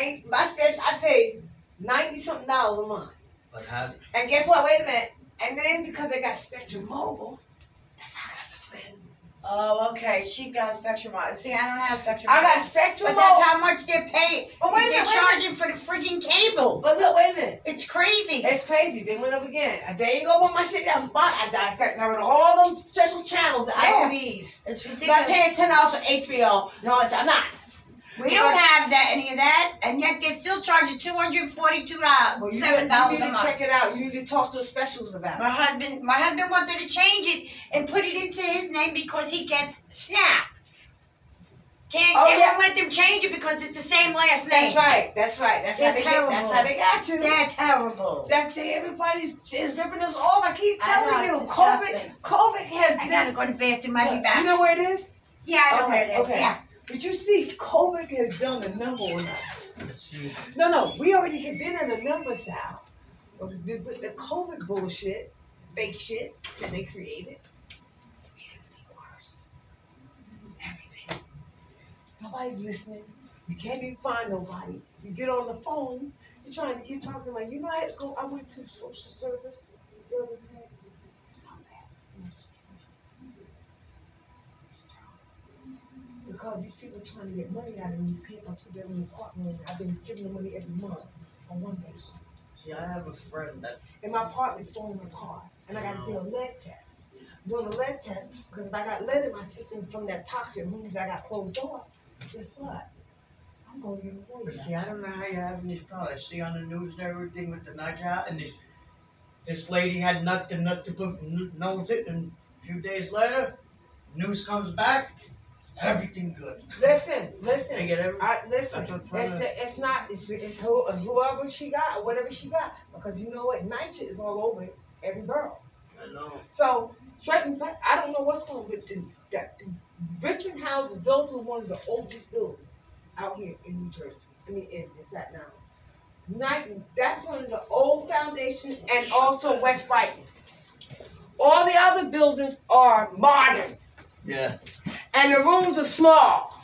ain't my spec. I pay ninety something dollars a month. But how? And guess what? Wait a minute. And then because they got Spectrum Mobile, that's how I got the flip. Oh, okay. She got Spectrum. Mobile. See, I don't have Spectrum. I got Mobile. Spectrum But that's how much they're paying. But wait a they're minute, charging for the freaking cable. But look, wait a minute. It's crazy. It's crazy. They went up again. They ain't gonna put my shit down. But I got got all them special channels that I don't need. It's ridiculous. I'm not ridiculous. paying ten dollars for HBO. No, it's, I'm not. We don't have that any of that, and yet they're still charging two hundred forty-two dollars, Well, you, seven need- you dollars need to month. check it out. You need to talk to the specials about it. My it. husband, my husband wanted to change it and put it into his name because he gets Snap. Can't Oh, they yeah. won't let them change it because it's the same last name. That's right. That's right. That's how They're they get. That's how they got you. They're terrible. That's the, everybody's is ripping us off. I keep I telling know, you, it's COVID, disgusting. COVID has. I gotta go to bathroom. I'll be back. You know where it is? yeah, I know Okay, where it is. okay. Yeah. But you see, COVID has done a number on us. No, no, we already have been in a number, Sal. The, the, COVID bullshit, fake shit that they created, made everything worse. Everything. Nobody's listening. You can't even find nobody. You get on the phone, you're trying to you talk to somebody. You know, I had to go. I went to social service the other day. It's so bad. It's it's terrible. Because these people trying to get money out of me, paying for two bedroom apartment. I've been giving them money every month on one basis. See, I have a friend that And my apartment's stolen my car. And I gotta do a lead test. Doing a lead test, because if I got lead in my system from that toxic room that I got closed off, guess what? I'm gonna get a But see, I don't know how you're having these problems. I see on the news and everything with the night out, and this this lady had nothing, nothing but knows it, and a few days later, news comes back, everything good. Listen, They listen. get every. I, listen, That's what I'm trying it's, to- it's not, it's, it's who, it's whoever she got or whatever she got. Because you know what? NYCHA is all over every borough. I know. So certain, I don't know what's going with the, the, the Richmond House. Those are one of the oldest buildings out here in New Jersey. I mean, in, in Staten Island. Not, that's one of the old foundations, and also West Brighton. All the other buildings are modern, Yeah. and the rooms are small.